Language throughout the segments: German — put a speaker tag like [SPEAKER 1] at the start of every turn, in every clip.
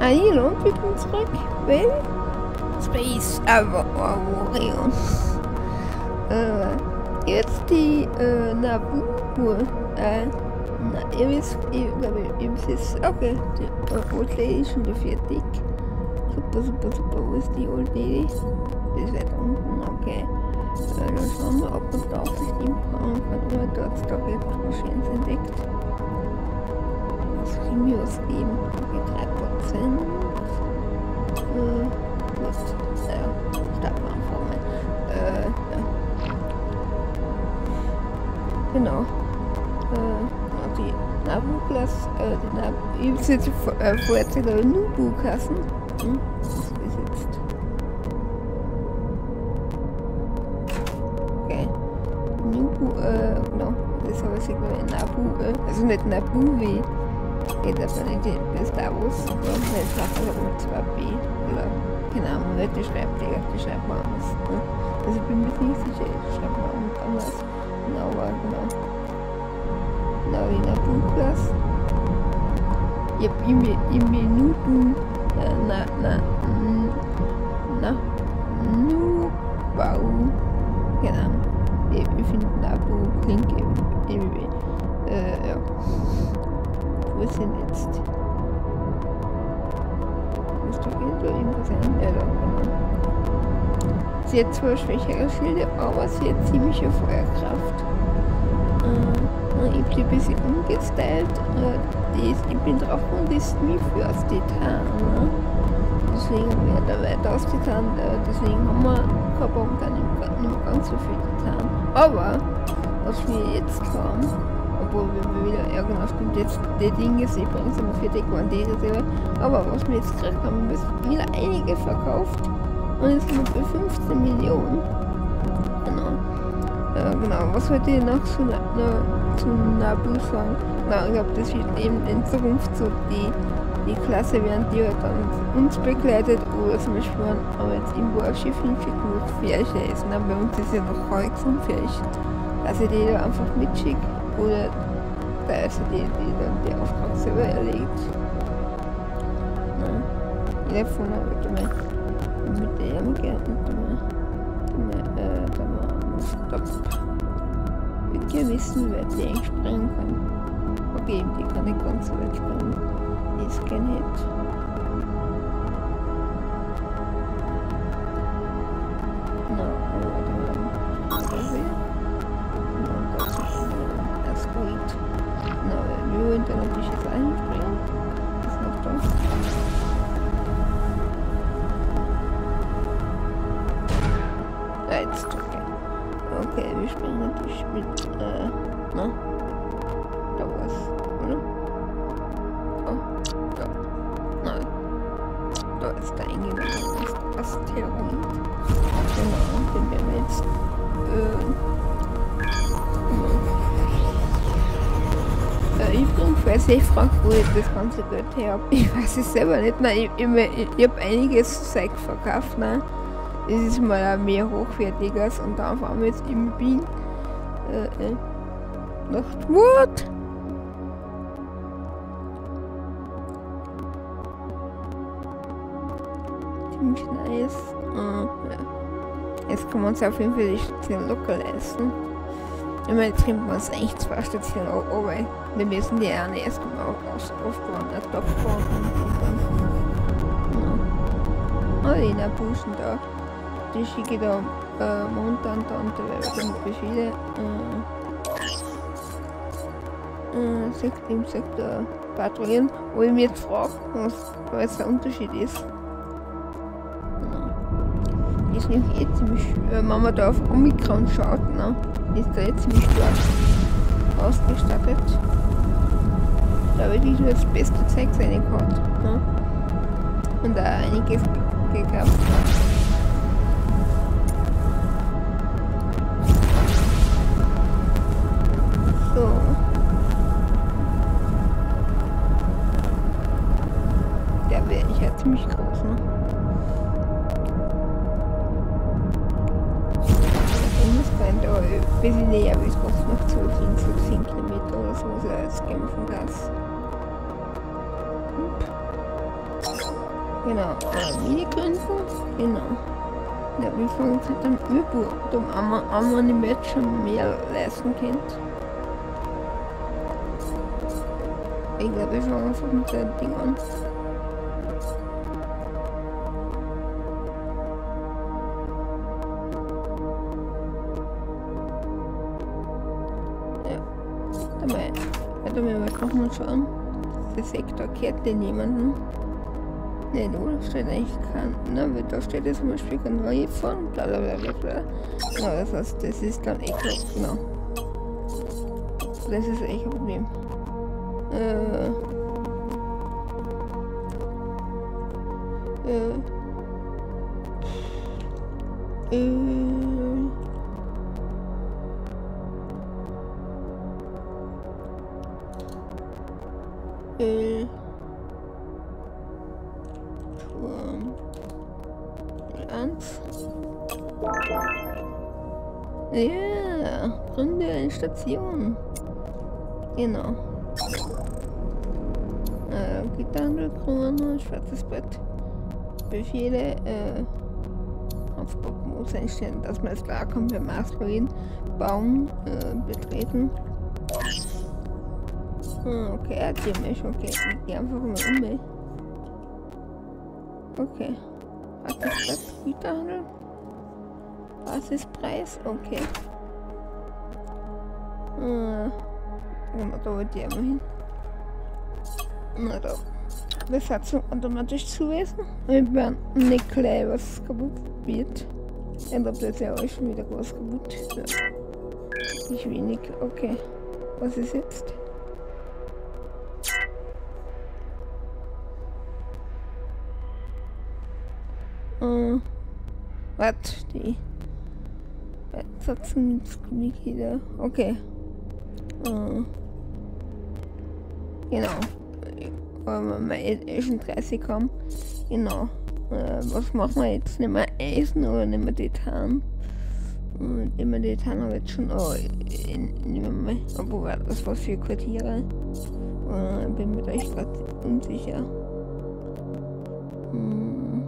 [SPEAKER 1] Ah, hier lohnt wir zurück. Weil Space Avorion. äh, jetzt die äh, Nabu. Äh, na, ihr wisst, ich glaube, ihr wisst, okay, die äh, Old Lady ist schon fertig. Super, super, super, wo ist die Old Lady? Die ist weit unten, okay. Äh, dann schauen wir, ob man da auf sich nehmen kann. Oder dort doch etwas Schönes entdeckt. Was können wir ausgeben? Okay, 3%. Äh, was? Ja, mal. Äh, ja. Genau. Äh, die Nabu-Klasse, äh, die Nabu, ich habe jetzt äh, vorher Nubu-Kassen. Hm? Jetzt. Okay. Nubu, äh, genau. Das habe ich gesagt, Nabu, äh, also nicht Nabu wie. Nachher mit 2b. Oder, keine Ahnung, nicht die schreibt, die, die schreibt man anders. Ne? Also ich mal anders. Genau, aber genau. Genau, in der Buchklasse. Ich hab in, in Minuten äh, na, na, na, Hat zwar schwächere Schilde, aber sie hat ziemliche Feuerkraft. Äh, ich bin ein bisschen umgestylt. Äh, die ist, ich bin drauf und ist nie für aus Titan. Ne? Deswegen wird er weiter aus Titan. Äh, deswegen haben wir keinen Bock, dann nicht mehr ganz so viel Titan. Aber, was wir jetzt haben, obwohl wir wieder irgendwas stimmt jetzt die Dinge sie bringen sind für die Quantität aber was wir jetzt gekriegt haben, wir wieder einige verkauft und jetzt sind wir bei 15 Millionen. Genau. Äh, genau, was wollte ich noch zu, na, zu Nabu sagen? Na, ich glaube, das wird eben in Zukunft so die, die Klasse werden, die halt dann uns begleitet oder zum Beispiel, wir jetzt im Warschiff hinschicken, wo Pferde ist. Na, bei uns ist ja noch Holz und Pferd. Also die da einfach mitschickt oder da ist die, die dann die Auftrag selber erlegt. Na, jeder von der wird Wissen, wer die eigentlich springen kann. Okay, die kann nicht ganz so weit springen. Ist kein Hit. Habe, ich weiß es selber nicht. Nein, ich, ich, ich habe einiges Zeug verkauft. Ne? Das ist mal ein mehr hochwertiges und da fahren wir jetzt im Wien. Äh, äh. Nacht. What? Ziemlich nice. Ah, ja. Jetzt kann man uns auf jeden Fall die locker leisten. Jetzt trinken wir uns eigentlich zwei Stationen aber wir müssen die eine erst mal aus aufbauen, äh, aufbauen und dann. Ja. Oh, die Busen da. Die schicke da äh, momentan da da werden viele äh, äh, Sektor, im Sektor patrouillieren, wo ich mich jetzt frage, was, was der Unterschied ist. Ist nämlich eh ziemlich, wenn man da auf Omikron schaut, ne? Ist da jetzt ziemlich stark ausgestattet. Da habe ich nur das beste Zeug seine gehabt. Ne? Und da einiges gekauft. So. Ja, wir fangen halt am Übel, um man im Match schon mehr leisten könnt. Ich glaube, wir fangen einfach mit dem Ding an. Ja, dabei, dabei mal schauen. Der Sektor kehrt den jemanden. Ne, da steht eigentlich kein, ne, da steht jetzt zum Beispiel neue von, bla bla bla. Ja, das heißt, das ist dann echt genau. Das ist echt ein Problem. Äh. Äh. Äh. Station. Genau. Äh, Gitarrenkrone, schwarzes Brett. Befehle, äh, muss einstellen, dass man es klar kommt beim Asteroiden. Baum, äh, betreten. Okay, er hat die Mesh, okay. Ich geh einfach mal um, ey. Okay. Schwarzes Brett, Güterhandel. Basispreis, okay. Äh, da wollte ich immer hin. Na da. Besatzung automatisch zuweisen. Ich bin nicht gleich was kaputt wird. Ich glaube, das ja auch schon wieder was kaputt. Ja. Nicht wenig. Okay. Was ist jetzt? Uh, was? Die Besatzung mit wieder. Okay. Uh, genau weil wir mal schon 30 haben. Genau. Äh, was machen wir jetzt? Nehmen wir Eisen oder nehmen wir Titan? Und nehmen wir Titan aber jetzt schon. Oh, nehmen wir mal. Obwohl, war das was für Quartiere? Äh, bin mir da echt gerade unsicher. Hm. Hm.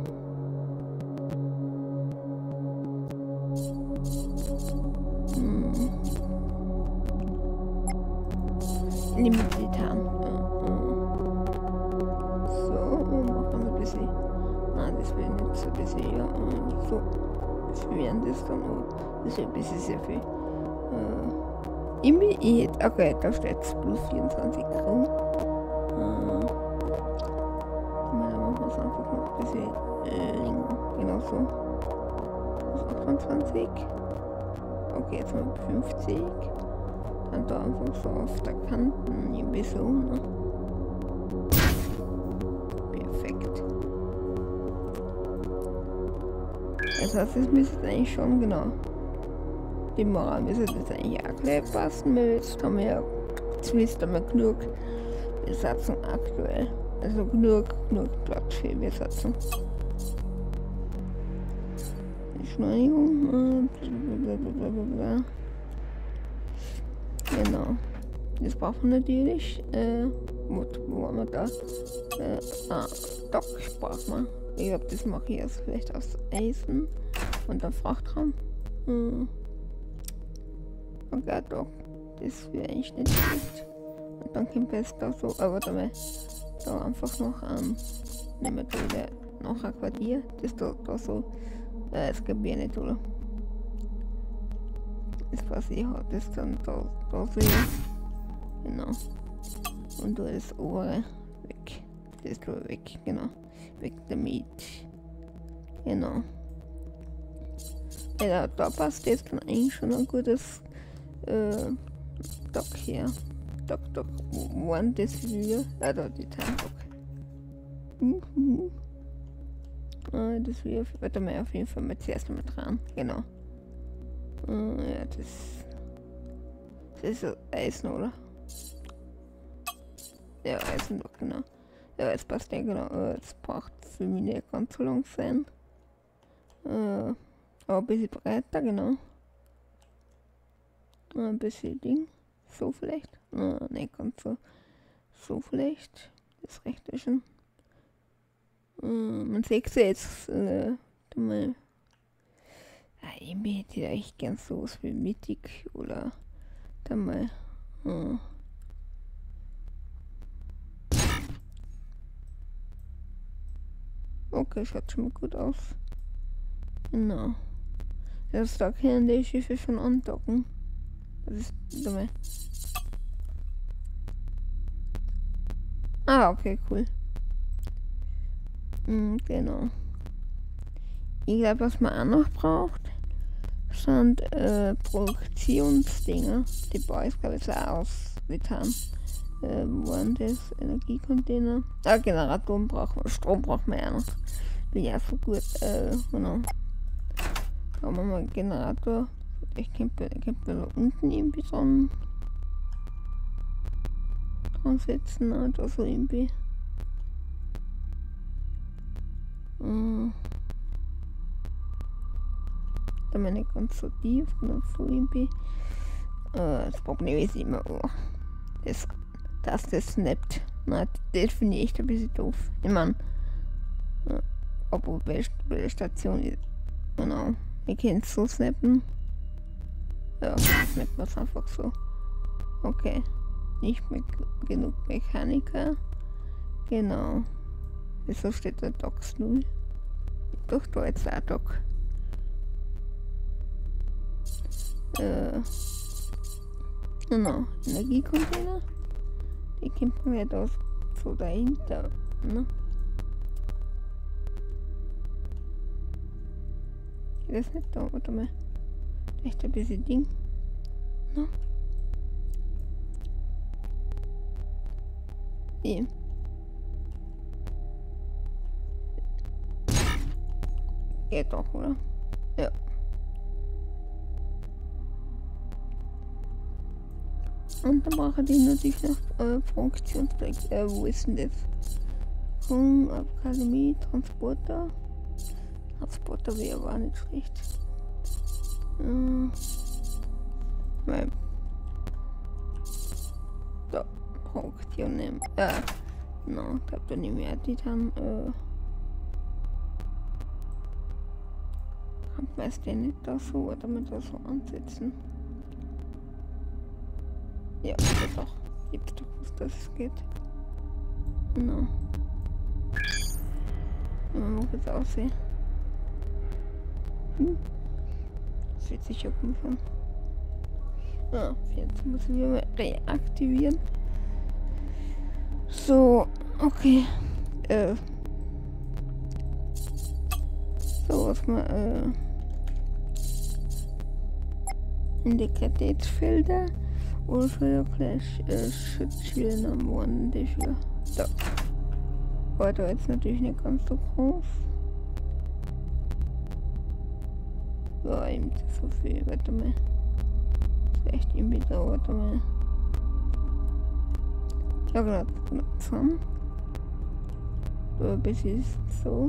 [SPEAKER 1] Nehmen wir Titan. so ein bisschen, ja, so. Das wären das dann auch. Das ist ein bisschen sehr viel. Äh, ich hätte, okay, da steht es plus 24 Gramm. Äh, dann machen wir es einfach noch ein bisschen äh. Genau so. Plus 28. Okay, jetzt wir 50. Da einfach so auf der Kanten, irgendwie so, ne? Das heißt, es müsste eigentlich schon genau. Die Moral müsste das eigentlich auch gleich passen. Weil jetzt haben wir ja zumindest einmal genug Besatzung aktuell. Also genug, genug Platz für Besatzung. Beschleunigung. Blablabla. Genau. Wir natürlich. Äh, wo, wo haben wir da? Äh, ah, Dock brauchen wir. Ich glaube, das mache ich jetzt vielleicht aus Eisen und der Frachtraum. Hm. Okay, doch. Das wäre eigentlich nicht schlecht. Und dann es da so, aber dabei da einfach noch ähm, nehmen wir da noch ein Quartier. Das da, da so. Äh, es gibt ja nicht, oder? Das was ich das dann da, da so. Genau. Und da ist Ohren weg. Das ist weg, genau weg damit. Genau. Ja, da passt jetzt dann eigentlich schon ein gutes äh, Dock hier. Dock, Dock, One das wir. Ah, da die Time-Dock. Mhm. Ah, das wir, warte mal auf jeden Fall mal zuerst mal dran. Genau. Ah, ja, das, das ist Eisen, oder? Ja, Eisendock, genau. Es passt ja genau. Es braucht für mich nicht ganz so lang sein. Äh, aber ein bisschen breiter, genau. Ein bisschen Ding. So vielleicht. Äh, nicht ganz so. So vielleicht. Das rechte schon. Äh, man sieht jetzt, äh, mal. Ja, irgendwie hätte ich gern sowas wie mittig oder dann mal. Äh, Okay, schaut schon mal gut aus. Genau. Jetzt da können die Schiffe schon andocken. Das ist dumme. Ah, okay, cool. Mhm, genau. Ich glaube, was man auch noch braucht, sind äh, Produktionsdinger. Die Boys, glaube ich, auch aus Methan. Äh, waren das? Energiecontainer. Ah, Generatoren brauchen wir. Strom brauchen wir ja noch. Bin ja so gut. Äh, genau. Haben wir mal einen Generator. Ich könnte, könnte da unten irgendwie dran, dran setzen. Oder so irgendwie. Äh, da meine ganz so tief, ganz so irgendwie. Äh, das Problem ist immer, oh, das dass das snappt. Na, das finde ich echt ein bisschen doof. Ich meine, obwohl welche Station ist. Genau. Wir können so snappen. Ja, snappt man es einfach so. Okay. Nicht mehr genug Mechaniker. Genau. Wieso steht da Docs 0? Doch, da jetzt auch Doc. Äh. Genau. Energiecontainer. Die kämpfen wir da so dahinter, ne? Geht das nicht da, warte mal. Echt ein bisschen brauche ich natürlich noch äh, Funktionsdreck. Äh, wo ist denn das? Von Akademie, Transporter. Transporter wäre aber nicht schlecht. Äh, weil. Da, Produktion nehmen. Äh, no, ich glaube, da wir die dann. Äh, kann man es denn nicht da so oder mit da so ansetzen? Ja, geht doch. Gibt doch, was das geht. Genau. Mal muss jetzt aussehen. Hm. Das wird sicher gut sein. Ah, jetzt müssen wir mal reaktivieren. So, okay. Äh. So, was mal, äh. Indikatätsfelder. Für gleich äh, Schutzschilden am Boden dafür. So. War da jetzt natürlich nicht ganz so groß. War eben so viel. Warte mal. Echt irgendwie da. Warte mal. Ja, genau. genau. So, bis ist so.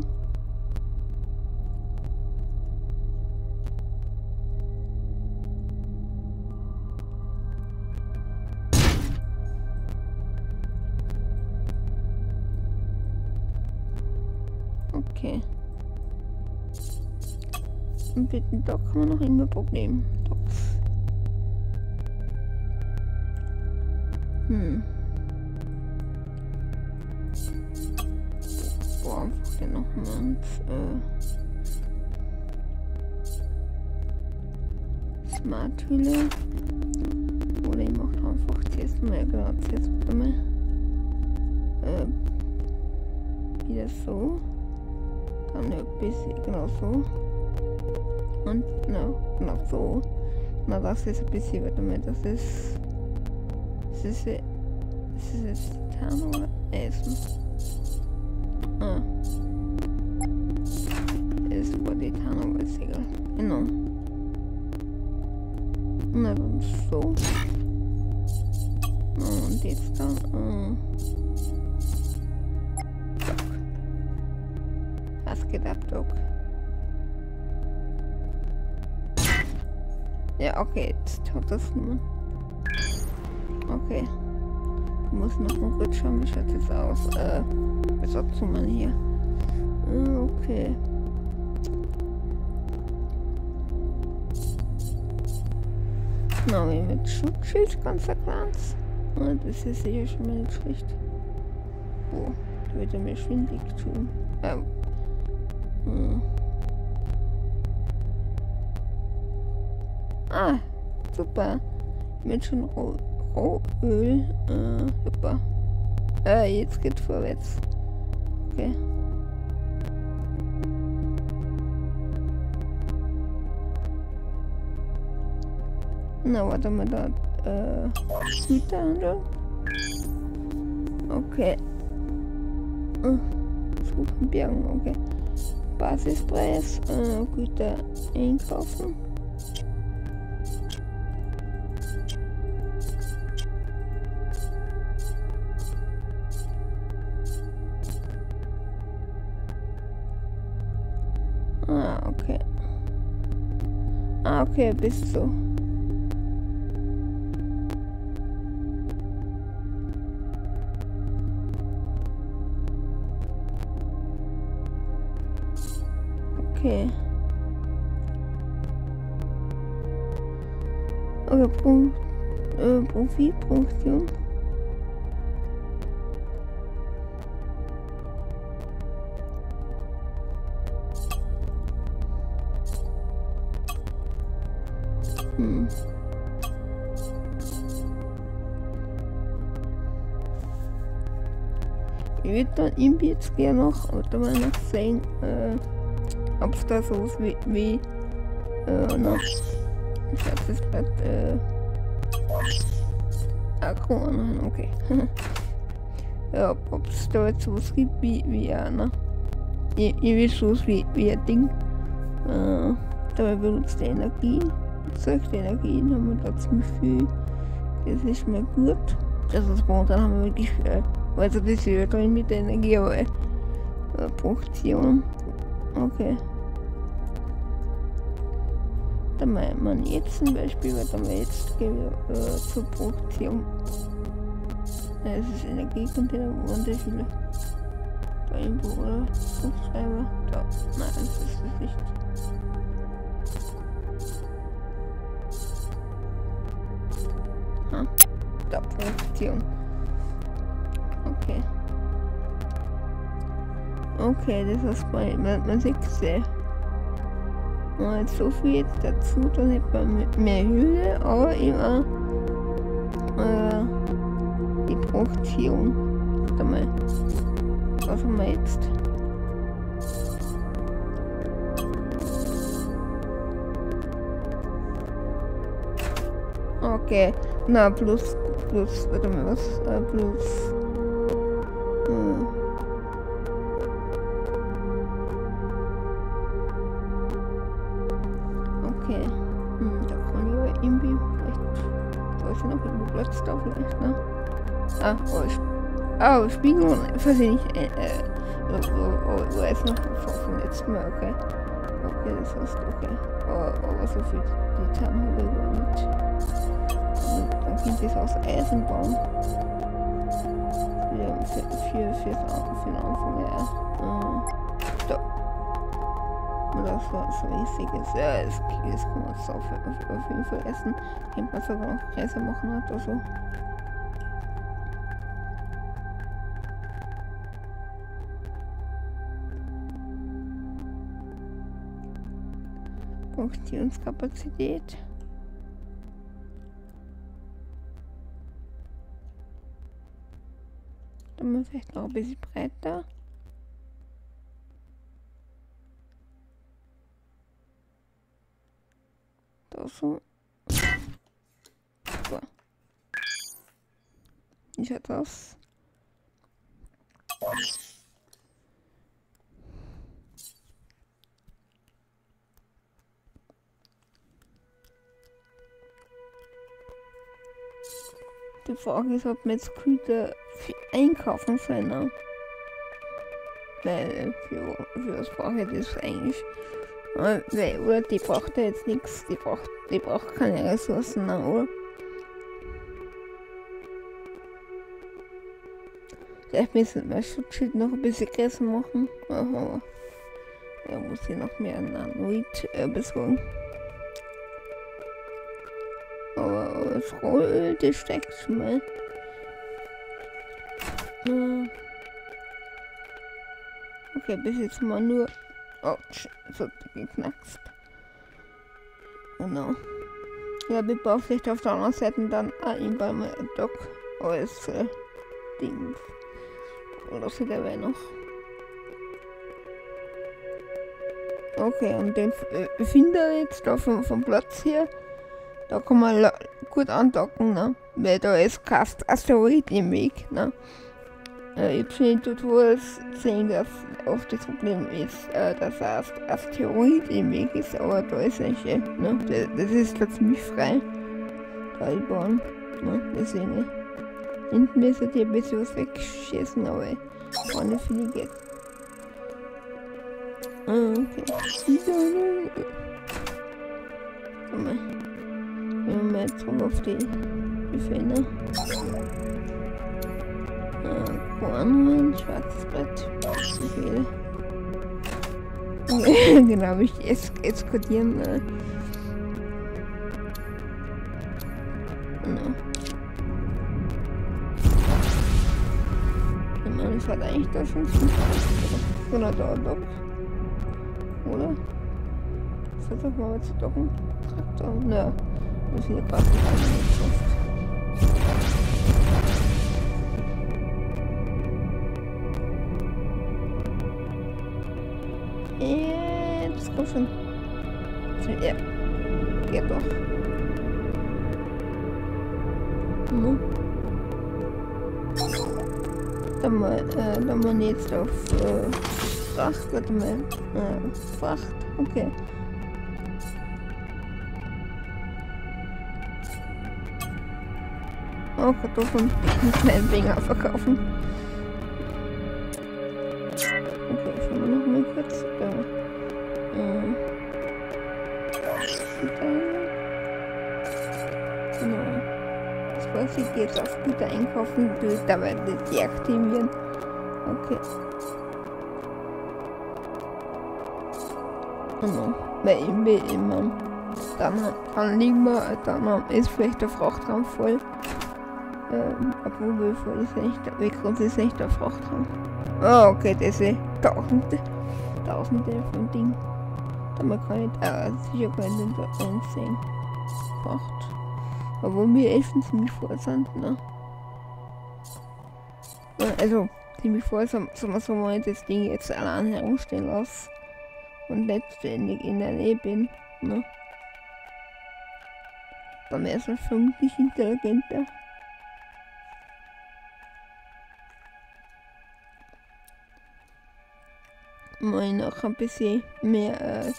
[SPEAKER 1] Und mit dem Dock haben wir noch immer Probleme. Docks. Hm. Boah, einfach hier noch mal äh, Smart Relay. Oder ich mache einfach zuerst mal gerade jetzt mal äh, wieder so. Dann ein bisschen, genau so. Und genau, genau so. Na, das ist ein bisschen, warte mal, das ist. Das ist. Das ist jetzt Titan oder Essen? Ah. Das nur. Okay. Ich muss noch mal kurz schauen, wie schaut das aus. Äh, was hat man hier? Äh, okay. Na, wie mit Schutzschild ganz ganz. Ah, das ist sicher schon mal nicht schlecht. Boah, da wird er mir schwindlig tun. Ähm. Hm. Ah, super. Roh Rohöl. Äh, super. Äh, jetzt geht's vorwärts. Okay. Na, warte mal da. Äh, Güterhandel. Okay. Suchen Bergen, okay. Basispreis, äh, Güter einkaufen. Ah, okay, bist du. Okay. Okay, Pro, äh, Profitproduktion. Hm. Würde dann irgendwie jetzt gerne noch, oder mal noch sehen, äh, ob es da sowas wie, wie äh, noch, ich hab das gerade, äh, Akku anhören, okay. ja, ob es da jetzt sowas gibt wie, wie einer, irgendwie sowas wie, wie ein Ding, äh, dabei benutzt die Energie, solche Energien haben wir da ziemlich viel, das ist mir gut. Das ist dann haben wir wirklich, äh, also das ja drin mit der Energie, aber äh. Okay. Dann mal man jetzt zum Beispiel, weil dann jetzt gehen wir äh, zur Produktion. Ja, es ist Energiecontainer, das viele. Da irgendwo, oder? Kurzschreiber. Da. Nein, das ist es nicht. Ha. Da, Produktion. Okay. Okay, das ist bei, sieht sehr. Und jetzt so viel dazu, dann hätte man mehr Hülle, aber immer äh, die Produktion. Warte mal. Was haben wir jetzt? Okay, na plus, plus, warte mal, was? Äh, plus. Oh Spiegel, weiß ich nicht. Äh, wo ist noch vom letzten Mal, okay. Okay, das heißt, okay. Aber, aber so viel Detail habe ich gar nicht. Und dann ich es aus Eisen bauen. Für, für, für, für den Anfang, ja. Äh, da. Oder so, so riesiges. Ja, das, das kann man auf, auf, auf jeden Fall essen. Könnte man sogar noch Gräser machen oder so. Produktionskapazität. Dann mal vielleicht noch ein bisschen breiter. Da so. So. Wie schaut das? Die Frage ist, ob man jetzt Güter einkaufen. Ne? Weil für, für was brauche ich das eigentlich? Weil, oder die braucht ja jetzt nichts, die braucht, die braucht keine Ressourcen, oder? Vielleicht müssen wir Schutzschild noch ein bisschen größer machen. Aha. Da muss ich noch mehr Nanoid äh, besorgen. Das steckt mal. Äh. Okay, bis jetzt mal nur. Oh, es geknackst. Genau. Ja, wir bauen vielleicht auf der anderen Seite dann ein beim Dock als äh, Ding. Oder so dabei noch. Okay, und den äh, finde jetzt da vom, vom Platz hier. Da kann man gut andocken, ne? Weil da ist kein Asteroid im Weg, ne? Äh, ich bin dort, wo es sehen, dass oft das Problem ist, äh, dass ein Asteroid im Weg ist, aber da ist eigentlich, ne? Das, das ist da ziemlich frei. Da die Bahn, ne? Deswegen. Hinten müsste ihr ein bisschen was wegschießen, aber vorne finde ich jetzt. Okay. Komm mal. Wir mal jetzt auf die Befehle. Ah, Korn, schwarzes Brett. Befehle. genau, ich es eskodieren. Äh. Genau. Ich hatte eigentlich da schon 500 Dollar oder? Versuchen wir mal zu docken. Traktor. Ne. Müssen wir gerade nicht Jetzt komm schon. Ja. Geht doch. Hm. Dann äh, dann mal jetzt auf äh, Fracht, warte mal. Okay. Oh, Kartoffeln. Muss meinen Finger verkaufen. Okay, schauen wir noch mal kurz. Da. Äh. Genau. Das weiß ich jetzt auf Güter einkaufen, durch dabei deaktivieren. Okay. Genau. Weil ich will immer. Dann, dann liegen wir, dann ist vielleicht der Frachtraum voll. Ähm, obwohl wie voll ist echt, wie groß ist echt der Frachtraum? Oh, okay, das sind tausende, tausende von Dingen. Da man kann nicht, äh, sicher kann ich nicht einsehen. Fracht. Obwohl wir essen ziemlich voll sind, ne? Also, ziemlich voll, so, so, so mal das Ding jetzt allein herumstehen lassen und letztendlich in der Nähe bin, ne? Dann wäre es vermutlich intelligenter. Mal noch ein bisschen mehr äh,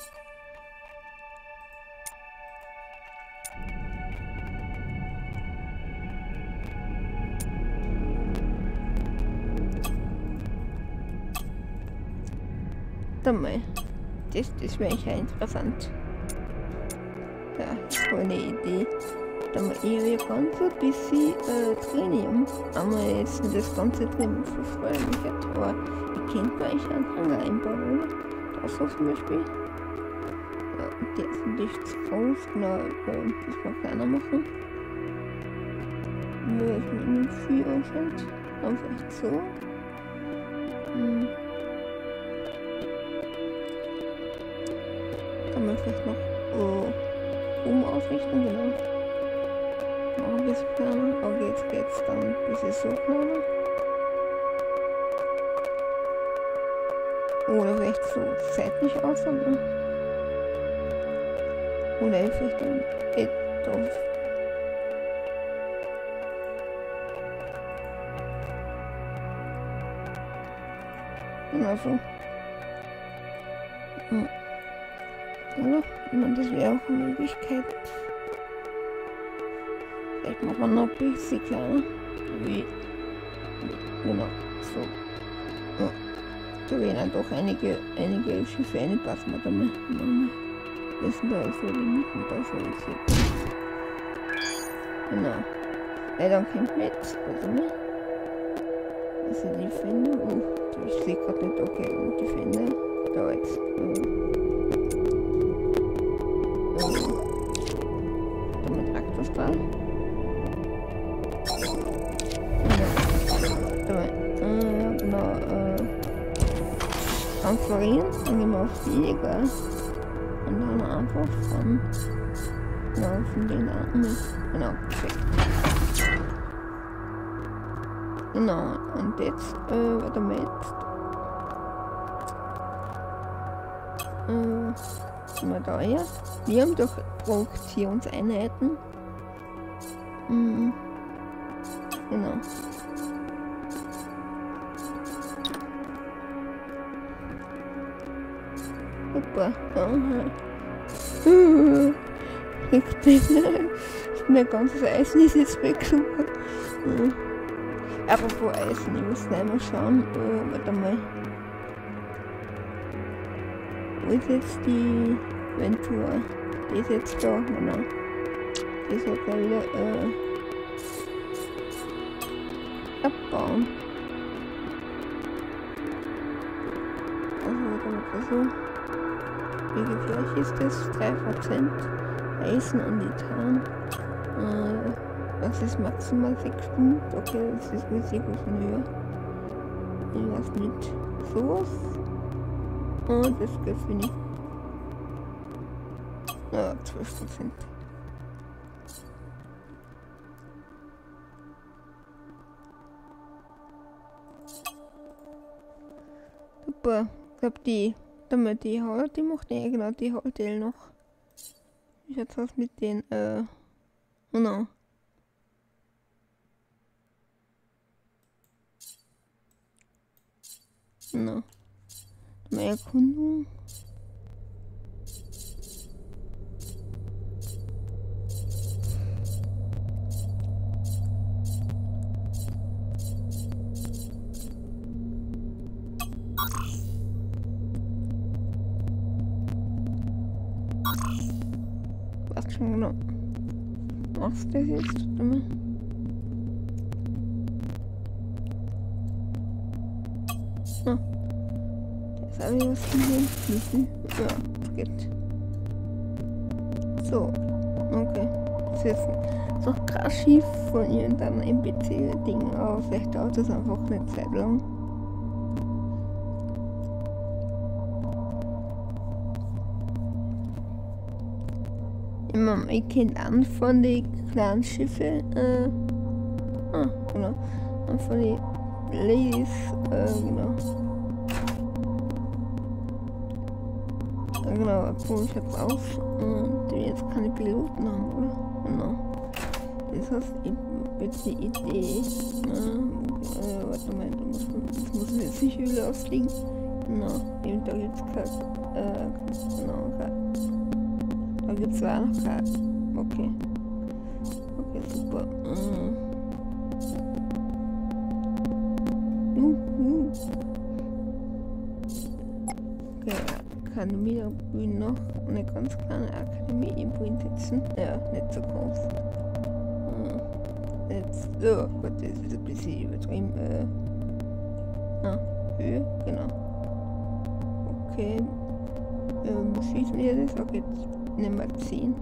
[SPEAKER 1] Dann mal das, das wäre ja interessant. Ja, voll eine Idee. Da haben wir eh ganz ein bisschen äh, Trinium. Aber jetzt das ganze mich hat. Aber kennt bei euch einen Hanger einbauen, oder? Das so zum Beispiel. Ja, der ist groß, genau, äh, das mal kleiner machen. Nur ist mit viel anscheinend. Dann vielleicht so. Hm. kann man vielleicht noch äh, oben ausrichten, genau. Noch ein bisschen kleiner. Okay, jetzt geht's dann ein bisschen so kleiner. Oder vielleicht so seitlich aus, ne? Oder vielleicht dann etwas. Genau so. Oder? Das wäre auch eine Möglichkeit. Vielleicht machen wir noch ein bisschen kleiner. Wie. Genau, so. Da wären doch einige, einige Schiffe einpassen wir da mal. Das sind da so die da so ist Genau. Ja, dann kommt mit, oder ne? Also die Fände, oh, ich sehe gerade nicht, okay, die Fände, da jetzt, äh, transferieren, dann gehen wir auf Flieger und dann einfach von, genau, von den anderen, genau, perfekt. Genau, und jetzt, äh, warte mal jetzt. Äh, sind wir da hier? Wir haben doch Produktionseinheiten. bin, mein ganzes Eisen ist jetzt weg. Super. Apropos Eisen, ich muss gleich mal schauen. Uh, warte mal. Wo ist jetzt die Ventura? Die ist jetzt da, genau. Die soll gleich wieder äh, abbauen. Also, damit so. Wie gefährlich ist das? 3% Eisen und Titan. Äh, das ist maximal 6 Stunden. Okay, das ist mit 7 höher. Was mit sowas? Und das geht für nicht. Ja, 12%. Super. Ich glaube, die damit die Haut, die macht ja genau die Hotel noch. Ich hatte was mit den, äh, oh no. No. Mehr Erkundung. Das jetzt? Immer? Ah. Jetzt habe ich was gesehen müssen. Ja, geht. So. Okay. Das ist noch krass schief von irgendeinem NPC-Ding, aber vielleicht dauert das einfach eine Zeit lang. Immer, ich kenne an von kleinen Schiffen, äh, ah, genau, an von den Ladies, äh, genau. Genau, obwohl ich jetzt auf und die jetzt keine Piloten haben, oder? Genau. Das ich jetzt die Idee, äh, äh, warte mal, da muss, das muss jetzt nicht Höhle ausliegen. Genau, eben da gibt's kein, äh, genau, kein da gibt es auch noch. Okay. Okay, Akademie da Grün noch eine ganz kleine Akademie in Grün sitzen. Ja, nicht so groß. Hm. Jetzt, so, gut, das ist ein bisschen übertrieben. Äh, ah, Höhe, genau. Okay. Ähm, schießen wir das? Okay, jetzt nehmen wir 10.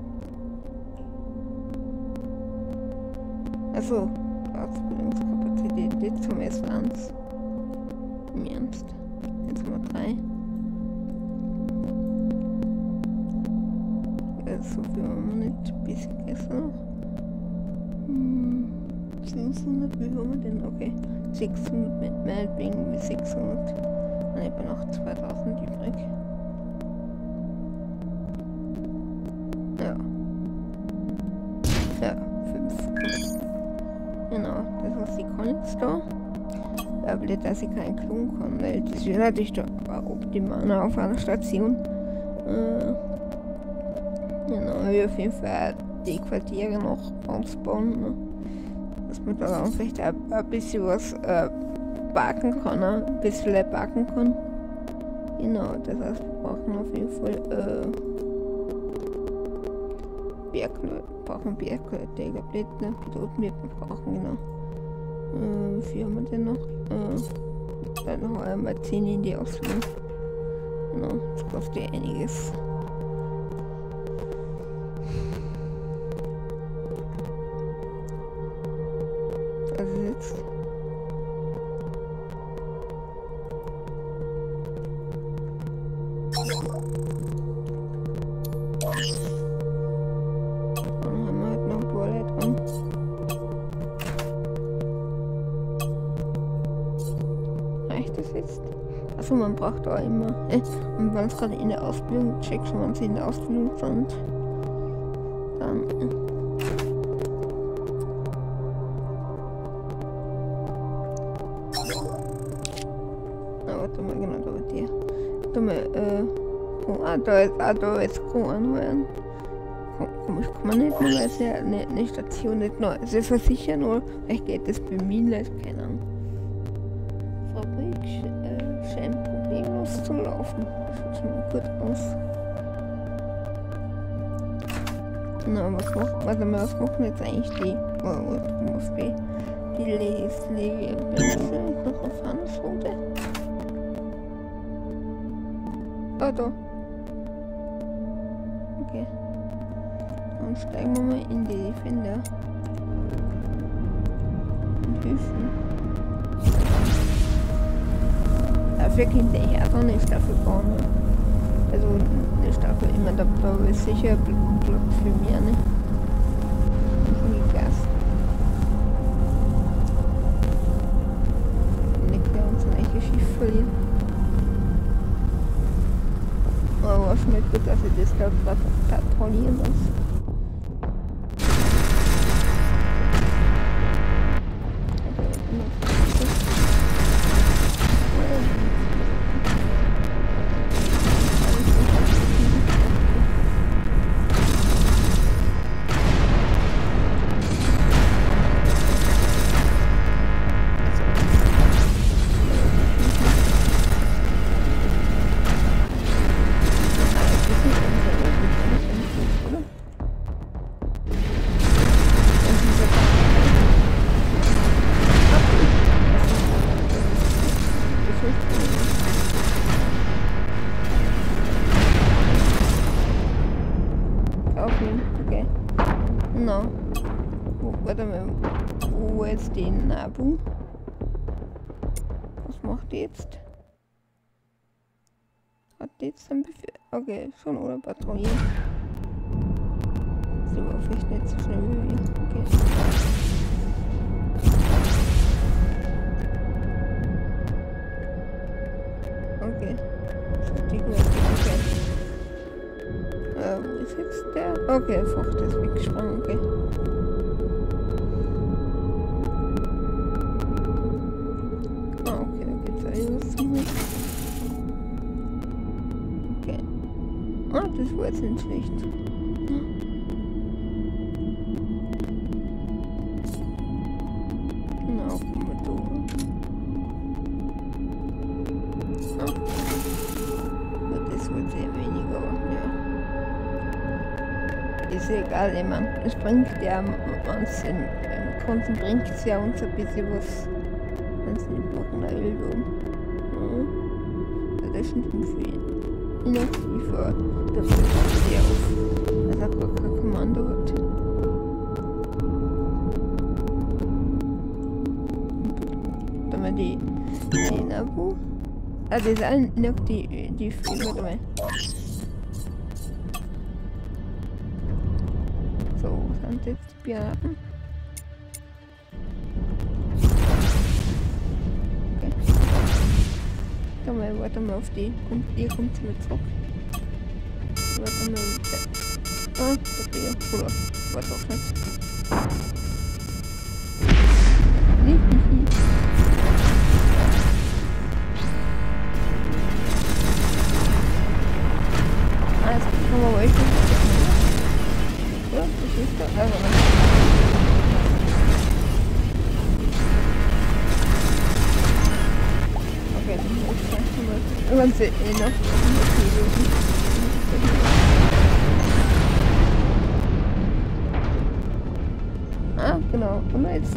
[SPEAKER 1] Achso, Ausbildungskapazität jetzt haben wir S1. Im Ernst. Jetzt haben wir 3. Also, das so viel mit bisschen Essen. Hm, 600, wie viel haben wir denn? Okay, 600 mit meinetwegen mit 600. Dann eben noch 2000 übrig. Ja. Ja, 5. Genau, das ist die Coinstore. Da will dass ich keinen Klon kann, weil das wäre natürlich doch optimal auf einer Station. Äh, wir auf jeden Fall die Quartiere noch ausbauen, ne? dass man da vielleicht ein, ein bisschen was äh, kann, ne? ein bisschen backen kann. Genau, das heißt, wir brauchen auf jeden Fall äh, Bergleute, brauchen Bergleute, ich glaube nicht, ne? Brauchen, genau. Äh, wie viel haben wir denn noch? äh, dann heuer mal 10 in die Ausbildung. Genau, das kostet ja einiges. Es gerade in der Ausbildung checkt, wenn sie in der Ausbildung sind, dann. Äh, Ah, warte mal, genau, da war der. Da mal, äh. Oh, ah, da ist, ah, da ist Gro anhören. Komisch, kann man nicht weil es ja eine, Station nicht. Es ist ja sicher nur, vielleicht geht das bei mir keine. Machen jetzt eigentlich die, oh, muss die, Leslie noch auf Handelsroute? Oh, da. Okay. Dann steigen wir mal in die Defender. Und helfen. Dafür könnte ich auch eine Staffel bauen. Also eine Staffel immer da da ist sicher ein Bl- Block für mehr, pat- patrouillieren schon oder patrouillieren. Gut, das wird sehr wenig, aber ja. Ist egal, ich mein, es bringt ja uns im, im Konten bringt ja uns ein bisschen was, wenn es nicht machen will. Ja. Das ist nicht viel. Inaktiver. Das ist sehr auf. Also gar kein Kommando. Dann mal die, die Nabu. Also das ist allen noch die, die, mal. So, sind jetzt die Piraten? Warte mal auf die. Kommt, ihr kommt mit zurück. Warte mal. Ah, okay, oder? Warte auch nicht.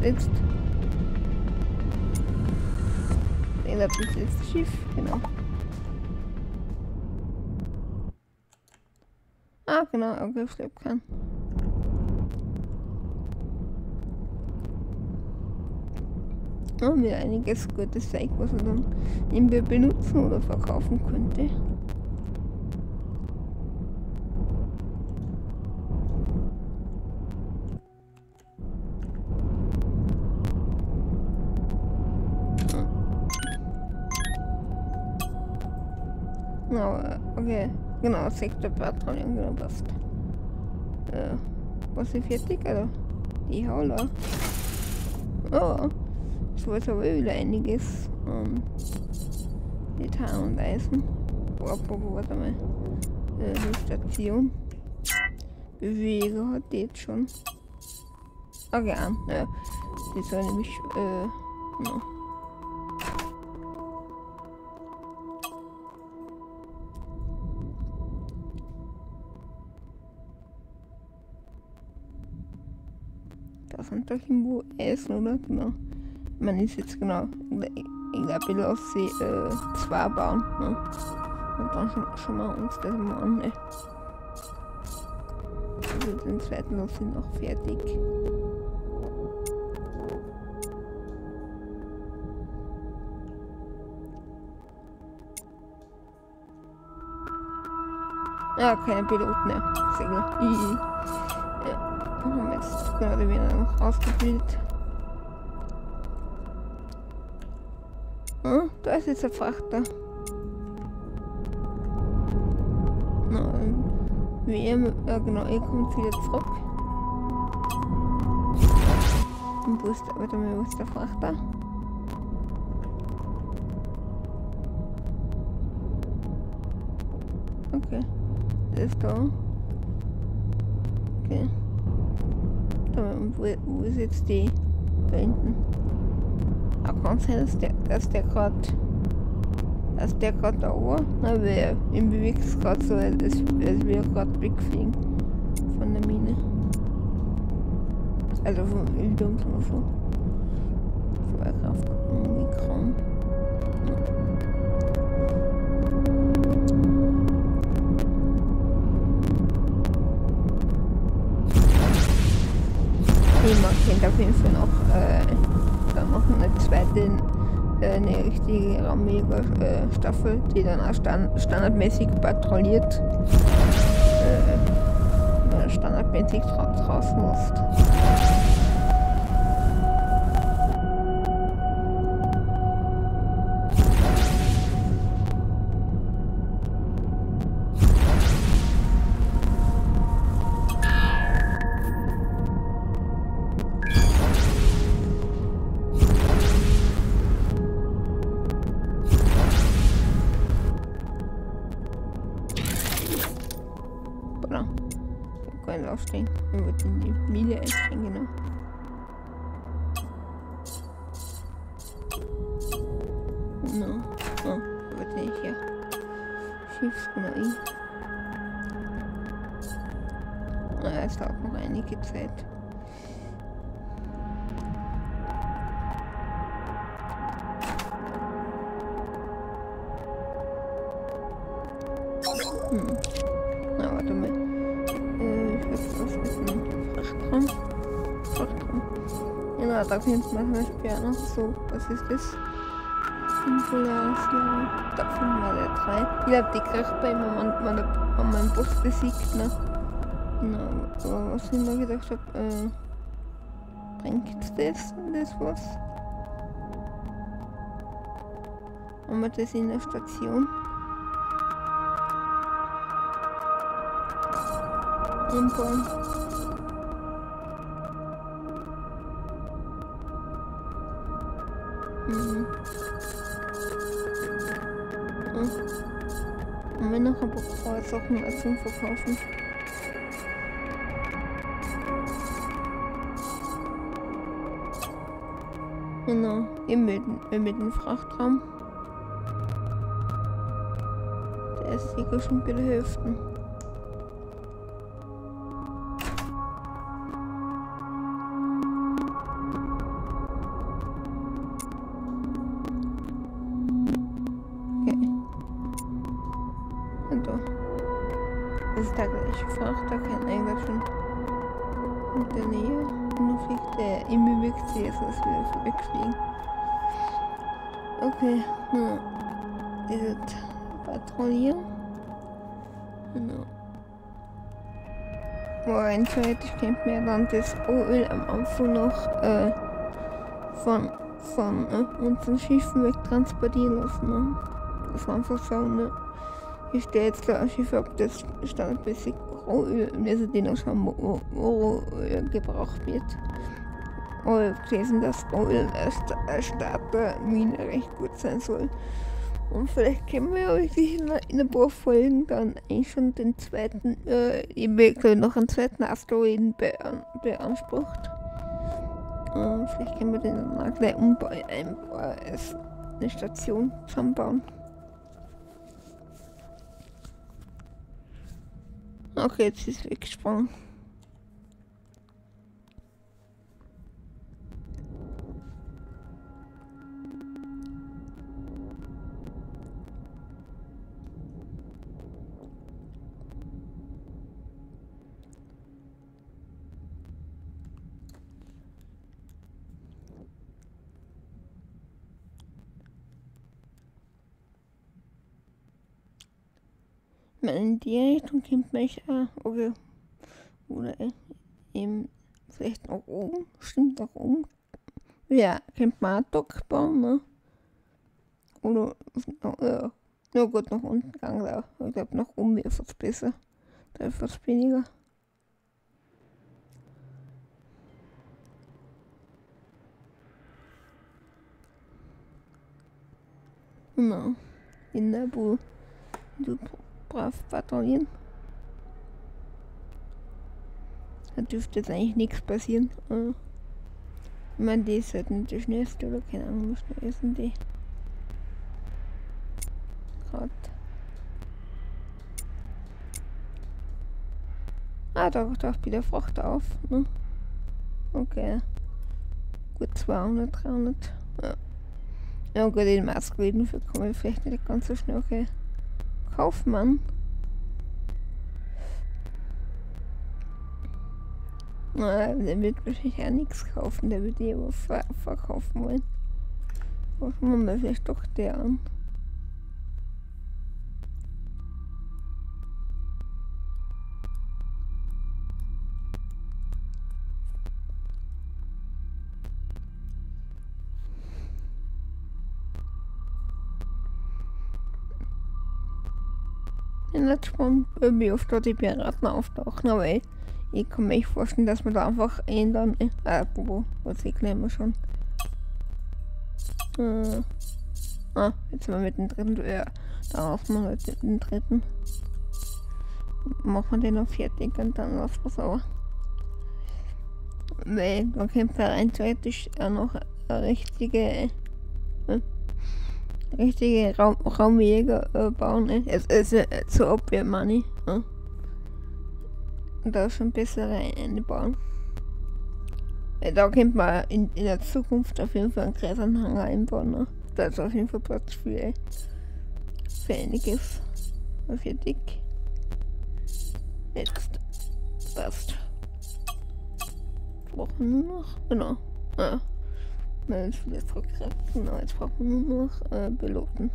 [SPEAKER 1] Jetzt, das ist das Schiff, genau. Ah, genau, Angriffsschleppkran. Oh, wieder einiges gutes Zeug, was man dann irgendwie benutzen oder verkaufen könnte. Genau, okay. Genau, Sektorpatrouillen, genau, passt. Äh, was ist fertig, oder? Die Hauler. Oh, das war aber wieder einiges. Die Tarn und Eisen. Boah, apropos, warte mal. Äh, die Station. Beweger hat die jetzt schon. Okay, ja. Die soll nämlich, äh, no. Doch irgendwo Essen, oder? Genau. Man ist jetzt genau. Ich glaube, ich lasse sie äh, zwei bauen. Ne? Und dann schon, schauen wir uns das mal an. Ne? Also den zweiten lasse ich noch fertig. Ja, keine Piloten mehr. Segel. Ja, haben jetzt gerade wieder noch ausgebildet. Hm, da ist jetzt ein Frachter. Wie er, ja genau, er kommt wieder zurück. Und wo ist der, warte mal, wo ist der Frachter? Okay, der ist da. Okay. Da, wo, wo ist jetzt die? Da hinten. Ah, kann sein, dass der, dass der gerade dass der gerade da war. Na, wer im bewegt es gerade so, als, als wir gerade wegfliegen von der Mine. Also vom Bildung oder Raumjäger-Staffel, äh, die dann auch stand, standardmäßig patrouilliert, äh, standardmäßig draußen musst. Was ist das? Da finden wir der 3. Ich glaube, die kriegt bei wenn man, einen Boss besiegt, ne? Genau, aber was ich mir gedacht habe, äh, bringt das, das was? Haben wir das in der Station? Impulse. Mhm. Mhm. Und wenn noch ein paar Sachen zum Verkaufen. Genau, eben mit, dem Frachtraum. Der ist sicher schon bei könnte man dann das Rohöl am Anfang noch äh, von, von äh, unseren Schiffen wegtransportieren lassen. Ne? Das war einfach so, ne? Ich stehe jetzt da ein Schiff ab, das standardmäßig Rohöl, also den auch schon wo Rohöl gebraucht wird. Aber ich habe gelesen, dass Rohöl als Startermine recht gut sein soll. Und vielleicht können wir ja wirklich in, in ein paar Folgen dann eigentlich schon den zweiten, äh, ich glaube noch einen zweiten Asteroiden bean beansprucht. Äh, vielleicht können wir den dann auch gleich umbauen, einbauen, als eine Station zusammenbauen. Okay, jetzt ist es weggesprungen. In die Richtung man auch, oder, oder eben vielleicht nach oben, stimmt nach oben. Ja, könnte man Dock bauen, ne? Oder, ja, nur gut nach unten gegangen, auch. ich glaube nach oben wäre es besser, da ist es weniger. Genau, in der Bu. Du patrouillieren. Da dürfte jetzt eigentlich nichts passieren. Äh, ich meine, die ist halt nicht die schnellste oder keine Ahnung, wie schnell ist denn die? Gerade. Ah, da taucht wieder Fracht auf. Ne? Okay. Gut 200, 300. Ja. Ja gut, den Masken für komme ich vielleicht nicht ganz so schnell. Okay. Kaufmann. Na, der wird wahrscheinlich auch nichts kaufen, der wird eh was verkaufen wollen. Rufen wir mal vielleicht doch der an. Nicht schon, wie oft da die Piraten auftauchen, aber ich, ich kann mir echt vorstellen, dass man da einfach ändern. Äh, wo, was ich nehme schon. Äh, ah, jetzt sind wir mit dem dritten. Ja, da lassen wir halt den dritten. Machen wir den noch fertig und dann wir es aber. Weil da könnte rein theoretisch auch noch eine richtige. Äh, richtige Raum, Raumjäger äh, bauen. Ne? Es ist äh, zur Abwehr Money. Ja? Da schon bessere einbauen. Ja, da könnte man in, in der Zukunft auf jeden Fall einen Gräsanhänger einbauen. Ne? Da ist auf jeden Fall Platz für, für einiges. Für dick. Jetzt passt. Brauchen nur noch. Genau. Ja. Ich will jetzt Rückkräften. No, jetzt brauchen wir nur noch äh, Piloten.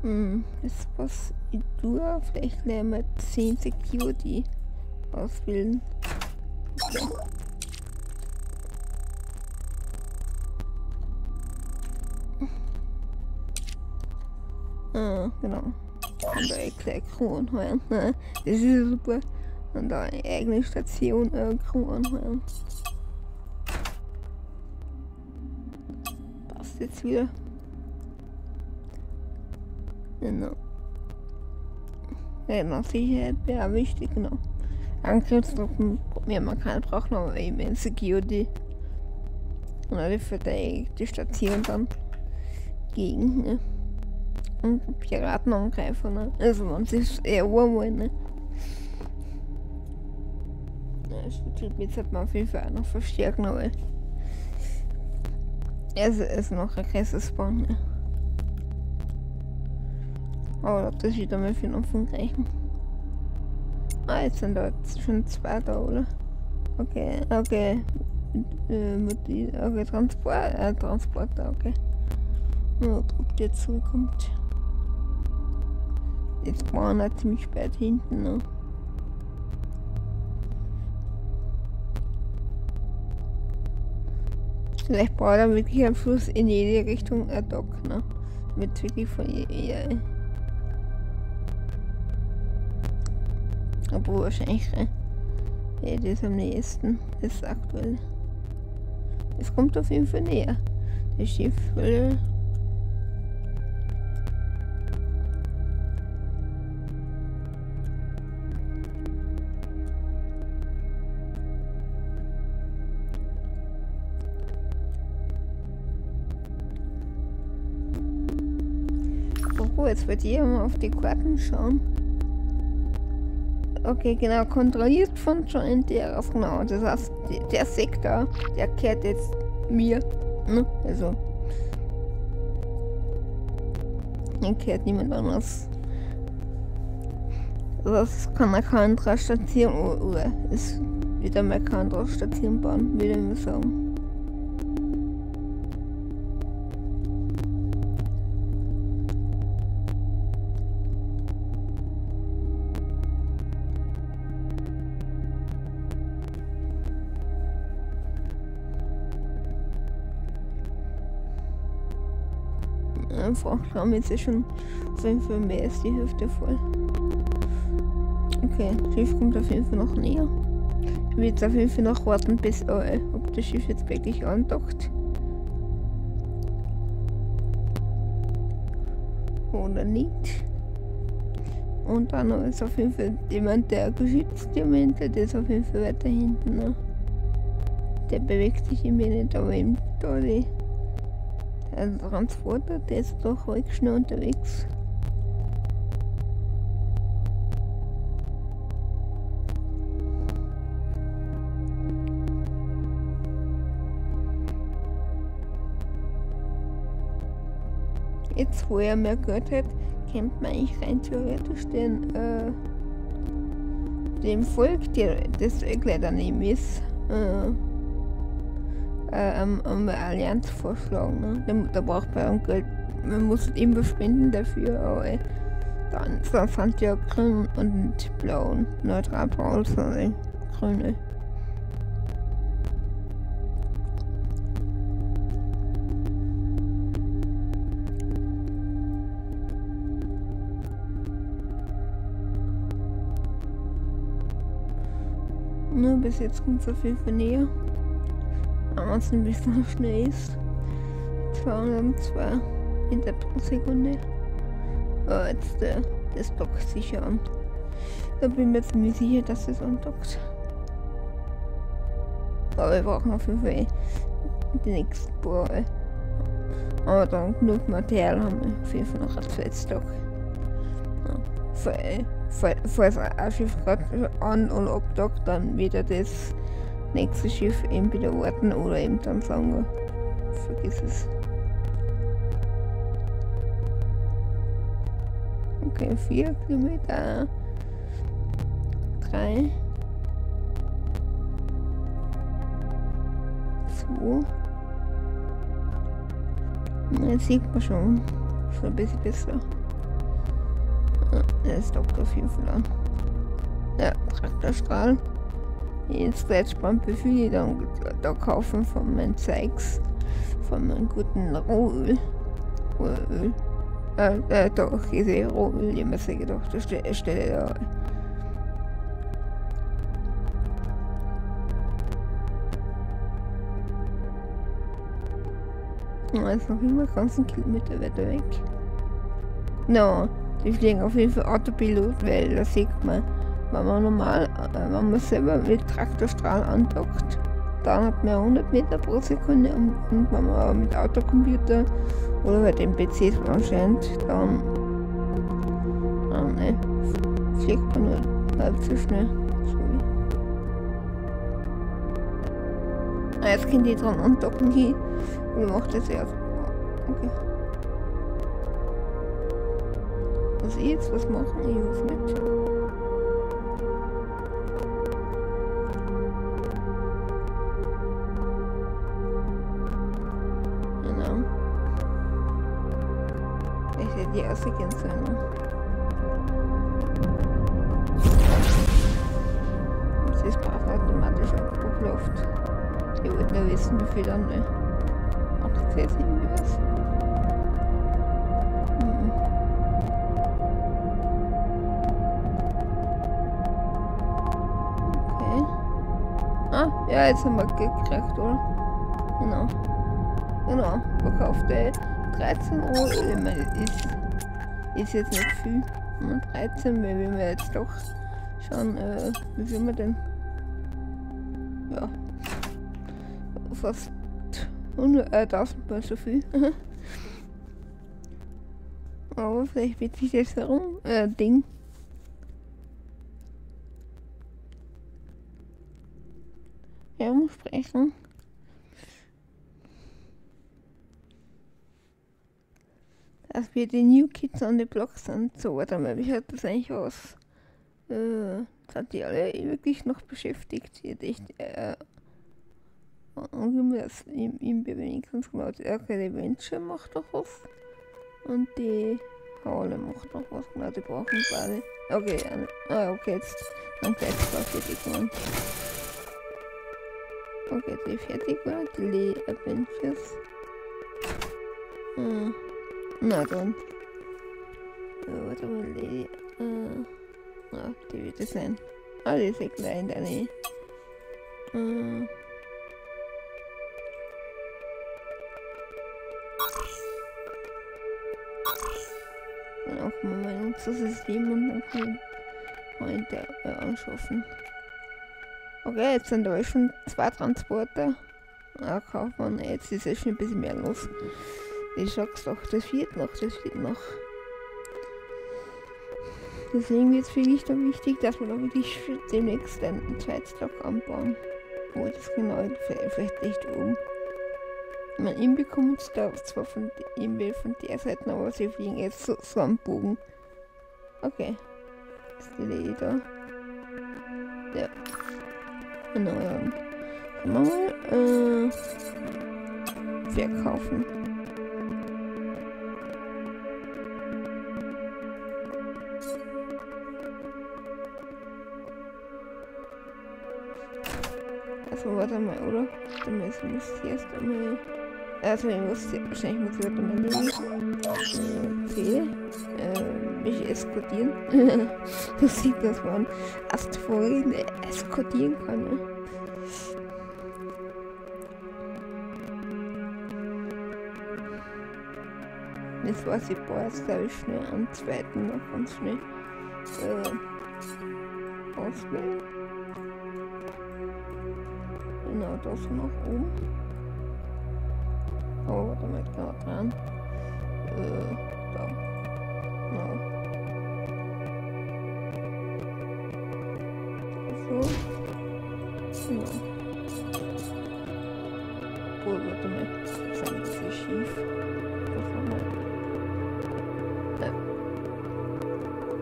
[SPEAKER 1] Hm, ist was tue. Vielleicht nehmen wir 10 Security ausbilden. Okay. Ah, genau. Und da gleich Kron hören. Das ist super. Und da eine eigene Station irgendwo anhören. Passt jetzt wieder. Genau. Ja, noch Sicherheit wäre wichtig, genau. Angriffstruppen, mehr man kann brauchen, aber eben in Security. Und alle verteidigte Station dann gegen, ne? Und Piratenangreifer, ne? Also man sich eher wollen, ne? Jetzt hat man auf jeden Fall noch verstärken, aber es ist noch ein krasses Spawn. Ja. Aber das wieder mal für den Anfang reichen. Ah, jetzt sind da schon zwei da, oder? Okay, okay. Äh, okay, Transport, äh, Transporter, okay. Und ob der zurückkommt. Jetzt waren wir ziemlich spät hinten, ne? Vielleicht braucht er wirklich am Schluss in jede Richtung ein Dock, ne? Mit wirklich von ihr. Obwohl wahrscheinlich äh, ja, das ist am nächsten. Das ist aktuell. Es kommt auf jeden Fall näher. Der Schiff will Wird jeder mal auf die Karten schauen. Okay, genau, kontrolliert von Joint Eras, genau. Das heißt, der Sektor, der kehrt jetzt mir. Ne? Also. Er kehrt niemand anders. Das kann keine andere Station oder ist wieder mal keine andere Station bauen, würde ich sagen. Einfach. Haben jetzt ja schon auf jeden Fall mehr als die Hälfte voll. Okay, das Schiff kommt auf jeden Fall noch näher. Ich will jetzt auf jeden Fall noch warten, bis äh, ob das Schiff jetzt wirklich andockt. Oder nicht. Und dann ist auf jeden Fall jemand, der Geschützdiamante, der ist auf jeden Fall weiter hinten. Ne? Der bewegt sich immer nicht, aber eben da die ein Transporter, der ist doch ruhig schnell unterwegs. Jetzt, wo er mehr Geld hat, kennt man eigentlich rein theoretisch den, äh, dem Volk, der das gleich daneben ist, äh, äh, am, am Allianz vorschlagen. Ne? Da, braucht man Geld. Man muss immer spenden dafür, aber dann, sonst sind ja grün und blau und neutral braun, sondern grüne. Nur bis jetzt kommt es auf jeden Fall näher. Ansonsten ein bisschen schnell ist. 202 Meter pro Sekunde. Oh, jetzt der, das dockt sicher an. Da bin ich mir ziemlich sicher, dass es andockt. Aber wir brauchen auf jeden Fall die nächsten Bohre. Aber dann genug Material haben wir auf jeden Fall noch zweites Dock. Ja. Falls ein Schiff gerade an- und abdockt, dann wieder das nächste Schiff entweder warten oder eben dann sagen, vergiss es. Okay, 4 Kilometer. 3. 2. Jetzt sieht man schon. Schon ein bisschen besser. Das dockt auf jeden Fall an. Ja, Traktorstrahl. Jetzt werde beim dann da kaufen von meinen Zeugs, von meinem guten Rohöl. Rohöl. Äh, äh, doch, ich sehe Rohöl, ich muss gedacht, da stelle stell da. Ja, ist noch immer ganz einen Kilometer weiter weg. No, die fliegen auf jeden Fall Autopilot, weil da sieht man, wenn man normal, äh, wenn man selber mit Traktorstrahl andockt, dann hat man 100 Meter pro Sekunde und, und wenn man mit Autocomputer oder halt den PCs anscheinend, dann, dann ne, fliegt man nur halb so schnell. Sorry. Ah, jetzt können die dran andocken hier und macht das erst. Okay. Muss ich jetzt was machen? Ich hoffe nicht. Die ausgehen sollen. Das ist automatisch abgeklopft. Ich wollte nur wissen, wie viel dann ne? macht jetzt irgendwie was. Hm. Okay. Ah, ja, jetzt haben wir gekriegt, oder? Genau. Genau. Verkaufte 13 Euro. Ich meine, ist, ist jetzt nicht viel. 13, weil wir jetzt doch schon, äh, wie viel wir denn? Ja. Fast 100, äh, 1000 Mal so viel. Aber vielleicht wird sich das herum, äh, Ding. Herumsprechen. Dass wir die New Kids on the Block sind. So, warte mal, wie schaut das eigentlich aus? Äh, sind die alle wirklich noch beschäftigt? Hier echt, äh, das im, im wenigstens genau. Die Venture macht doch was. Und die Haule macht noch was. Genau, die brauchen beide. Okay, ah, okay, jetzt dann gleich fertig waren. Okay, die fertig war. Die Adventures. Hm. Na dann. Ja, warte mal, Lady. Äh. Ah, die wird es sein. Ah, die ist ja klein, deine. Äh. Dann auch mal mein Nutzungssystem und dann kann ich äh, anschaffen. Okay, jetzt sind da schon zwei Transporter. Ah, Kaufmann, jetzt ist es schon ein bisschen mehr los. Ich sag's doch, das wird noch, das wird noch. Deswegen wird es wirklich dann wichtig, dass wir da wirklich demnächst einen Zweitstock anbauen. Wo das genau, vielleicht echt oben. Man ihn bekommt da zwar von ihm von der Seite, aber sie fliegen jetzt so, so am Bogen. Okay. Ist die Lady da? Ja. Genau, ja. Mal äh, verkaufen. Müssen wir erst einmal. Also ich muss wahrscheinlich muss ich heute mal nehmen. Äh, mich eskortieren. das sieht, dass man Asteroiden eskortieren kann. Ne? Das war sie boah, jetzt glaube ich schnell am zweiten noch ganz schnell äh, auswählen. Genau, das noch oben. Oh, warte mal, genau dran. Äh, da. Genau. So. Genau. Oh, warte mal. Das ist ein bisschen schief. Haben wir. Äh.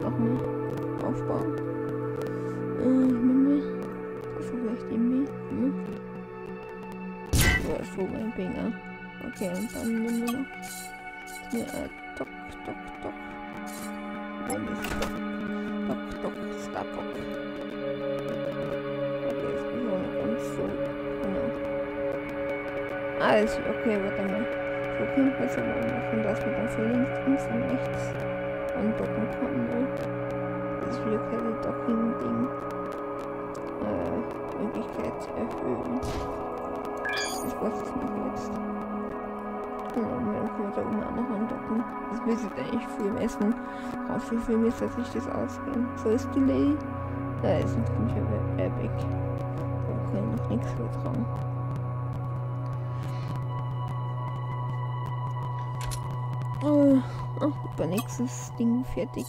[SPEAKER 1] Nochmal. Aufbauen. Finger. Okay, und dann nehmen wir noch. Ne, äh, Tok, Tok, Tok. Wo ist Tok? Tok, Tok, Starbuck. Okay, jetzt müssen wir ganz so. Genau. Alles, okay, warte mal. So können wir es aber machen, dass wir dann von links und rechts andocken können. Ne? Das ist wieder keine Docking-Ding. Äh, Möglichkeit erhöhen. Ich weiß es nicht jetzt. Genau, dann können wir da oben auch noch andocken. Das will sich eigentlich viel Essen. Auf wie viel müsste sich das ausgehen? So ist die Lady. Da ist ein ziemlicher Airbag. Da kann ich noch nichts vertrauen. Oh, oh, super, nächstes Ding fertig.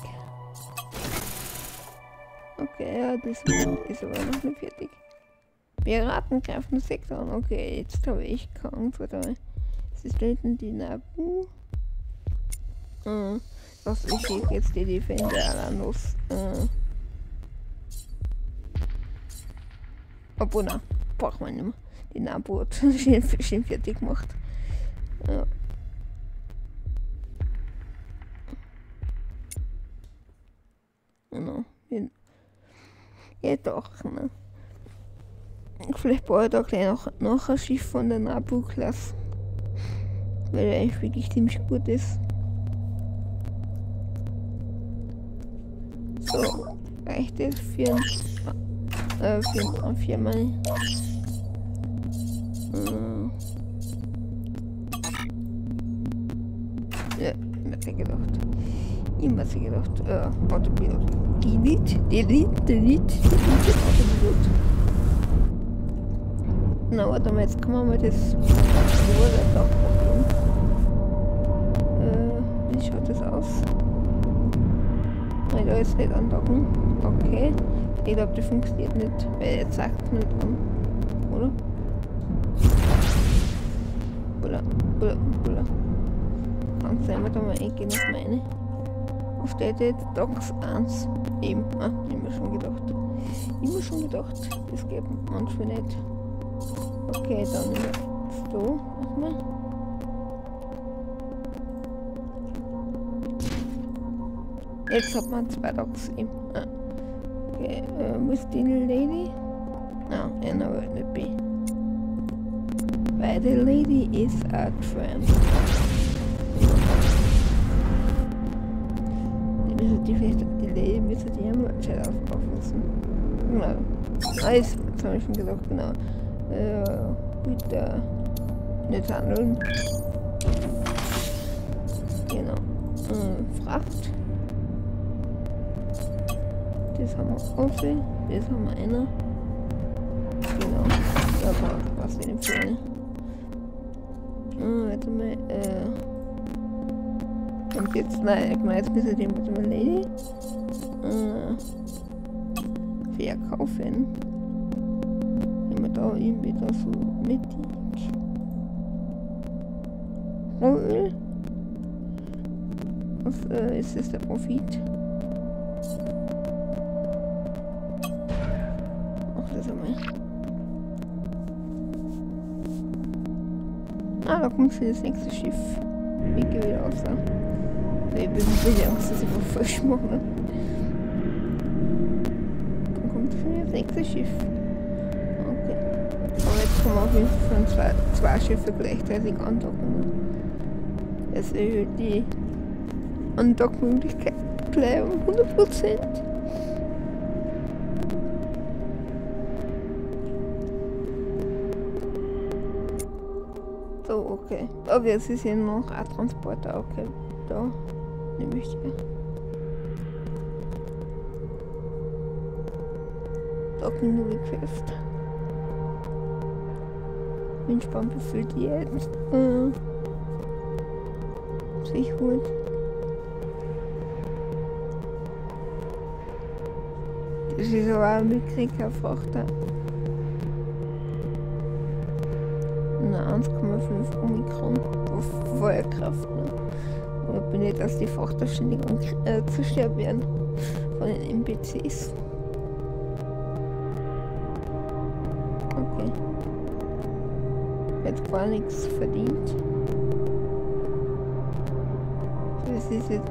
[SPEAKER 1] Okay, ja, das ist aber noch nicht fertig. Piraten greifen Sektor an. Okay, jetzt habe ich Angst. Ist da hinten die Nabu? Ah, was ich jetzt die Defender Alanos. Äh, obwohl, na, braucht man nicht mehr. Die Nabu hat schön, schön fertig gemacht. Ja. Genau. Ja, doch, ne. Vielleicht baue ich da gleich noch, noch ein Schiff von der Nabu-Klasse. Weil er eigentlich wirklich ziemlich gut ist. So, reicht es für ein, äh, für ein viermal. Hm. Ja, immer sehr gedacht. Immer sehr gedacht. Äh, Autopilot. Delete, delete, delete, delete, Autopilot. Na, warte mal, jetzt kommen wir mal das Urlaub probieren. Äh, wie schaut das aus? Nein, da ist nicht andocken. Okay. Ich glaube, das funktioniert nicht, weil jetzt sagt es nicht an. Oder? Oder, oder, oder. Kann sein, wir da mal eingehen auf meine. Auf steht jetzt Docs 1. Eben, ah, immer schon gedacht. Immer schon gedacht, das geht manchmal nicht. Okay, dann so, nochmal. Jetzt hat man zwei Dogs im. Ah. Okay, uh, with the lady? No, and I will not be. Weil the lady is a tramp. Die müssen die vielleicht, die Lady müssen die immer Chat aufpassen. Genau. Alles, das habe ich schon gesagt, genau. Äh, mit der, nicht handeln. Genau. Äh, Fracht. Das haben wir offen. Das haben wir einer. Genau. Da braucht was für den Pläne. Ah, warte mal, äh. Und jetzt, nein, ich meine, jetzt müssen wir den, warte mal, Lady. Äh. Verkaufen. Wir da irgendwie da so mittig. Rohöl. Was äh, ist das der Profit? Ah, da kommt schon das nächste Schiff. Wie geht wieder aus? Ne, bin ich Angst, dass ich mal falsch mache. Dann kommt schon das nächste Schiff. Okay. Jetzt man auf jeden Fall zwei, zwei Schiffe gleichzeitig andocken. Das erhöht die Andockmöglichkeit gleich um 100%. okay. Aber es ist ja noch ein Transporter, okay. Da nehme ich ja. Docken nur Wie viel die jetzt äh, sich holt. Das ist aber ein mickriger Frachter. 1,5 Omikron auf Feuerkraft. Ne? Oder bin ich, dass die Frachter ständig äh, zerstört werden von den NPCs. Gar nichts verdient. Es ist jetzt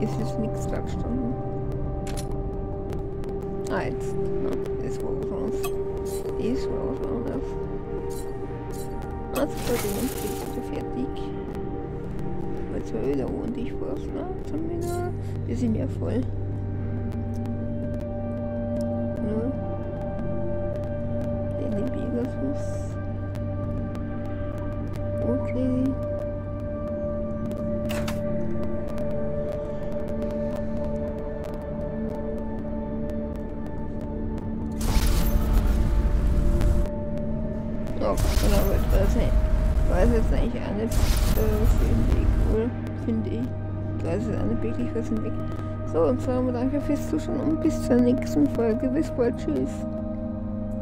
[SPEAKER 1] es ist nichts da gestanden. Ah, jetzt. Das war was anderes. Das war was anderes. Also bei dem bist du fertig. Weil zwar öder und ich was, ne? Zumindest. Wir sind ja voll. Wir danke fürs Zuschauen und bis zur nächsten Folge. Bis bald, tschüss.